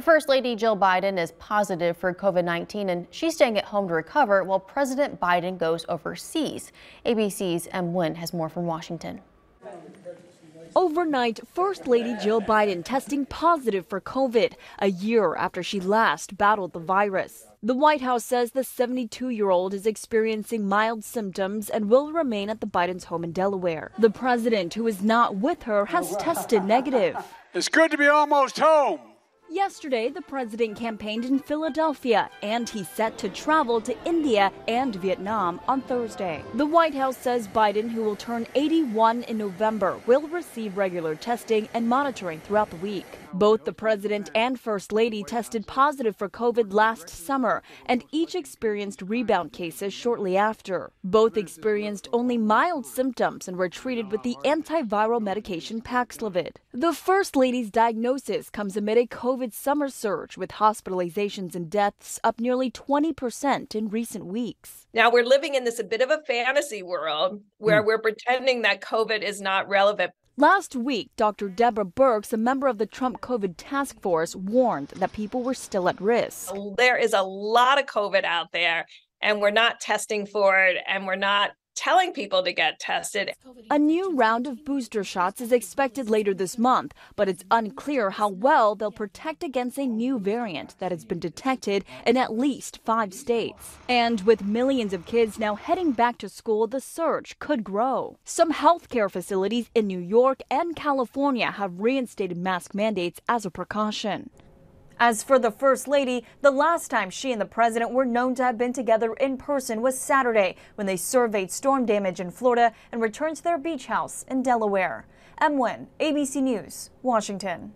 First Lady Jill Biden is positive for COVID 19 and she's staying at home to recover while President Biden goes overseas. ABC's M. Nguyen has more from Washington. Overnight, First Lady Jill Biden testing positive for COVID a year after she last battled the virus. The White House says the 72 year old is experiencing mild symptoms and will remain at the Biden's home in Delaware. The president, who is not with her, has tested negative. It's good to be almost home. Yesterday, the president campaigned in Philadelphia, and he's set to travel to India and Vietnam on Thursday. The White House says Biden, who will turn 81 in November, will receive regular testing and monitoring throughout the week. Both the president and first lady tested positive for COVID last summer, and each experienced rebound cases shortly after. Both experienced only mild symptoms and were treated with the antiviral medication Paxlovid. The first lady's diagnosis comes amid a COVID summer surge, with hospitalizations and deaths up nearly 20% in recent weeks. Now we're living in this a bit of a fantasy world where mm. we're pretending that COVID is not relevant. Last week, Dr. Deborah Birx, a member of the Trump COVID task force, warned that people were still at risk. There is a lot of COVID out there, and we're not testing for it, and we're not telling people to get tested. A new round of booster shots is expected later this month, but it's unclear how well they'll protect against a new variant that has been detected in at least five states. And with millions of kids now heading back to school, the surge could grow. Some healthcare facilities in New York and California have reinstated mask mandates as a precaution. As for the First Lady, the last time she and the President were known to have been together in person was Saturday when they surveyed storm damage in Florida and returned to their beach house in Delaware. Nguyen, ABC News, Washington.